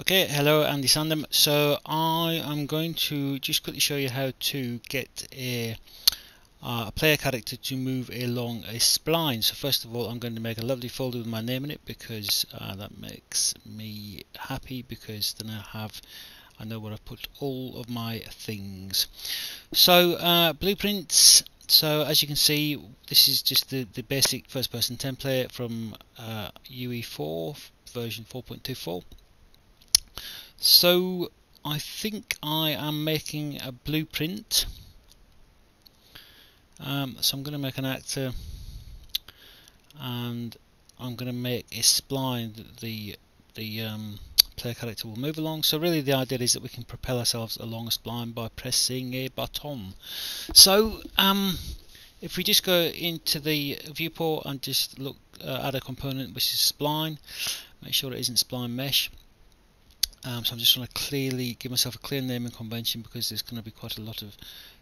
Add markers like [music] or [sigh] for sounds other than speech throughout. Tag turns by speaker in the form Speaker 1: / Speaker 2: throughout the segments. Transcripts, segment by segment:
Speaker 1: Okay, hello Andy Sandham. So I am going to just quickly show you how to get a, uh, a player character to move along a spline. So first of all I'm going to make a lovely folder with my name in it because uh, that makes me happy because then I have I know where I've put all of my things. So uh, blueprints so as you can see this is just the, the basic first person template from uh, UE4 version 4.24 so I think I am making a blueprint. Um, so I'm going to make an actor and I'm going to make a spline that the the um, player character will move along. So really the idea is that we can propel ourselves along a spline by pressing a button. So um, if we just go into the viewport and just look uh, at a component which is spline, make sure it isn't spline mesh um, so I'm just trying to clearly give myself a clear naming convention because there's going to be quite a lot of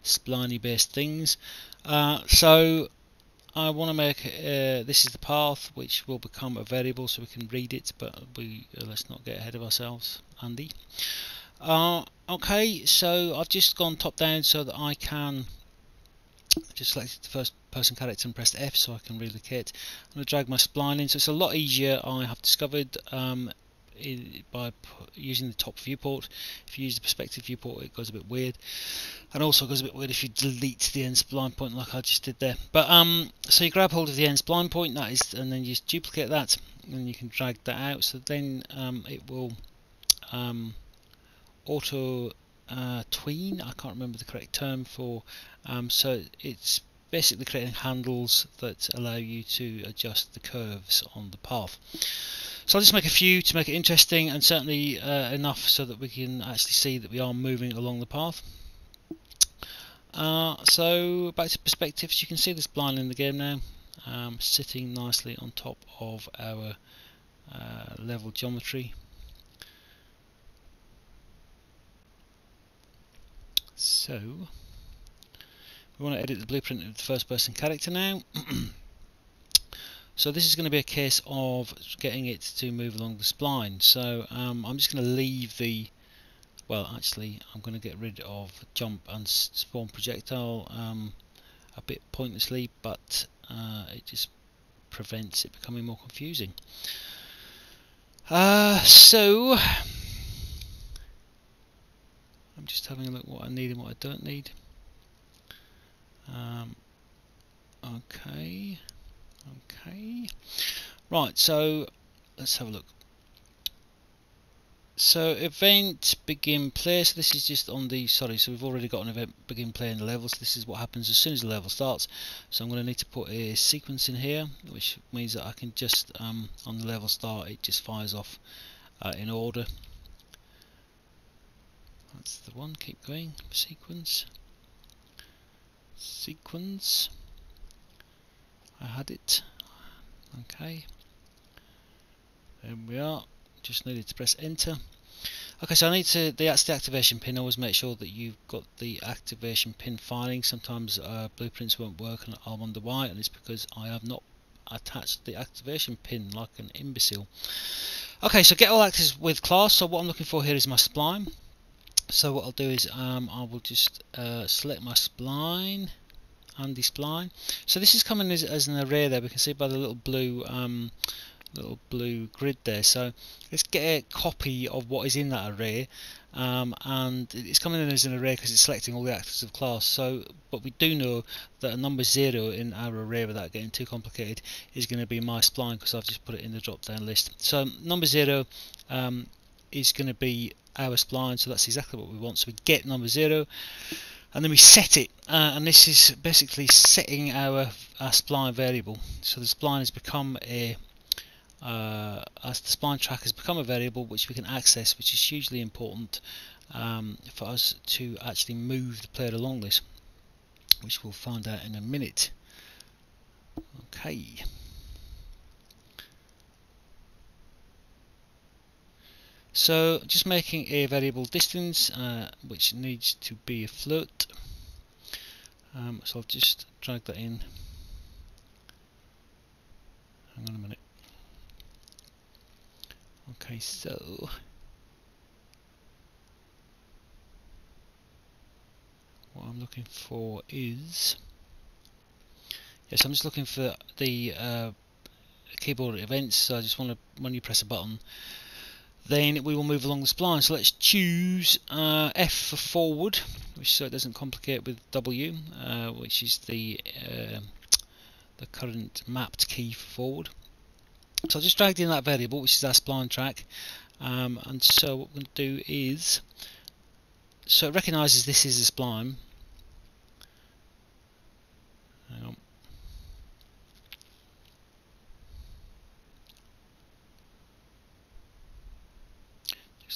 Speaker 1: spliny based things. Uh, so I want to make uh, this is the path which will become a variable so we can read it but we uh, let's not get ahead of ourselves Andy. Uh, okay so I've just gone top down so that I can just select the first person character and press F so I can relocate. I'm going to drag my spline in so it's a lot easier I have discovered um, by using the top viewport. If you use the perspective viewport, it goes a bit weird, and also goes a bit weird if you delete the end spline point like I just did there. But um, so you grab hold of the end spline point, that is, and then you just duplicate that, and you can drag that out. So then um, it will um, auto uh, tween. I can't remember the correct term for. Um, so it's basically creating handles that allow you to adjust the curves on the path. So I'll just make a few to make it interesting and certainly uh, enough so that we can actually see that we are moving along the path. Uh, so back to perspectives, you can see this spline in the game now, um, sitting nicely on top of our uh, level geometry. So we want to edit the blueprint of the first person character now. [clears throat] So this is going to be a case of getting it to move along the spline. So um, I'm just going to leave the, well actually I'm going to get rid of jump and spawn projectile um, a bit pointlessly but uh, it just prevents it becoming more confusing. Uh, so I'm just having a look what I need and what I don't need. Um, okay. Okay. Right, so let's have a look. So event begin play, so this is just on the, sorry, so we've already got an event begin play in the level, so this is what happens as soon as the level starts. So I'm going to need to put a sequence in here, which means that I can just, um, on the level start, it just fires off uh, in order. That's the one, keep going, sequence, sequence. I had it. Okay. There we are. Just needed to press enter. Okay so I need to that's the activation pin always make sure that you've got the activation pin filing. Sometimes uh, blueprints won't work and I'll wonder why and it's because I have not attached the activation pin like an imbecile. Okay so get all actors of class. So what I'm looking for here is my spline. So what I'll do is um, I will just uh, select my spline Andy spline. So this is coming as, as, an array there. We can see by the little blue um, little blue grid there. So let's get a copy of what is in that array. Um, and it's coming in as an array because it's selecting all the actors of class. So, but we do know that a number zero in our array, without getting too complicated, is going to be my spline because I've just put it in the drop-down list. So number zero um, is going to be our spline. So that's exactly what we want. So we get number zero and then we set it uh, and this is basically setting our, our spline variable. So the spline has become a uh, as the spline track has become a variable which we can access which is hugely important um, for us to actually move the player along this which we'll find out in a minute. Okay So just making a variable distance uh, which needs to be a float. Um, so I'll just drag that in. Hang on a minute. Okay, so what I'm looking for is yes, I'm just looking for the uh, keyboard events. So I just want to when you press a button then we will move along the spline. So let's choose uh, F for forward which so it doesn't complicate with W uh, which is the uh, the current mapped key for forward. So I just dragged in that variable which is our spline track. Um, and so what we're going to do is so it recognises this is a spline. Hang on.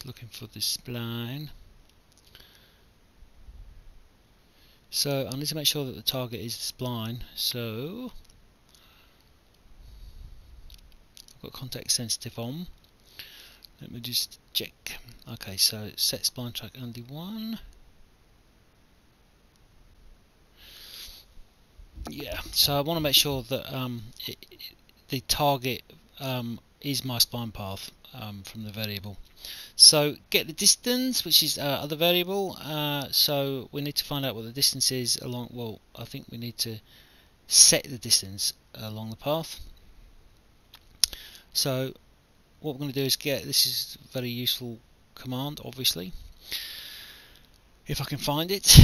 Speaker 1: Looking for the spline. So I need to make sure that the target is the spline. So I've got context sensitive on. Let me just check. Okay, so set spline track under one. Yeah, so I want to make sure that um, it, the target um, is my spline path um, from the variable. So get the distance, which is uh, other variable. Uh, so we need to find out what the distance is along. Well, I think we need to set the distance along the path. So what we're going to do is get this is a very useful command, obviously. If I can find it.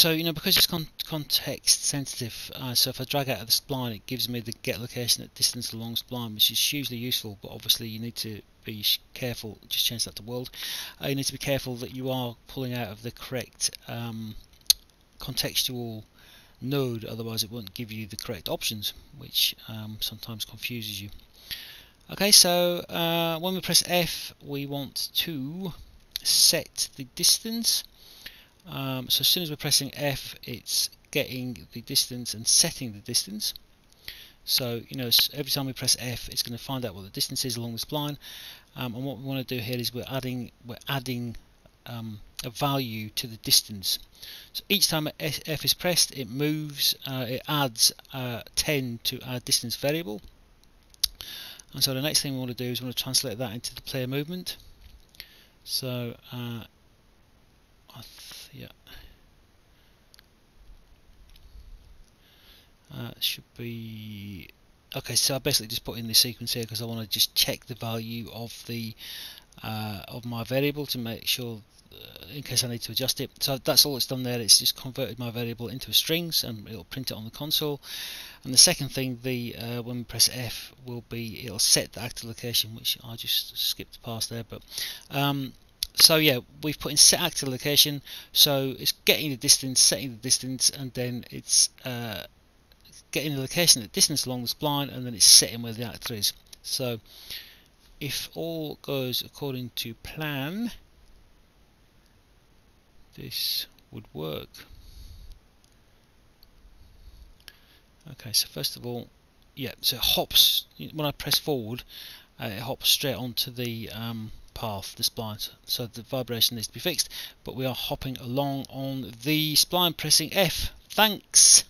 Speaker 1: So you know because it's con context sensitive uh, so if I drag out of the spline it gives me the get location at distance along spline which is hugely useful but obviously you need to be careful just change that to world. Uh, you need to be careful that you are pulling out of the correct um, contextual node otherwise it won't give you the correct options which um, sometimes confuses you. Okay so uh, when we press F we want to set the distance um, so as soon as we're pressing F, it's getting the distance and setting the distance. So you know, every time we press F, it's going to find out what the distance is along this spline. Um, and what we want to do here is we're adding we're adding um, a value to the distance. So each time F is pressed, it moves, uh, it adds uh, 10 to our distance variable. And so the next thing we want to do is we want to translate that into the player movement. So uh, yeah. Uh, should be okay so I basically just put in the sequence here because I want to just check the value of the uh, of my variable to make sure uh, in case I need to adjust it. So that's all it's done there. It's just converted my variable into a strings and it'll print it on the console. And the second thing the uh, when we press F will be it'll set the actor location which I just skipped past there but um, so yeah we've put in set actor location. So it's getting the distance setting the distance and then it's uh, getting the location the distance along the spline and then it's setting where the actor is so if all goes according to plan this would work okay so first of all yeah so it hops when I press forward uh, it hops straight onto the um, path, the spline, so the vibration needs to be fixed, but we are hopping along on the spline pressing F. Thanks!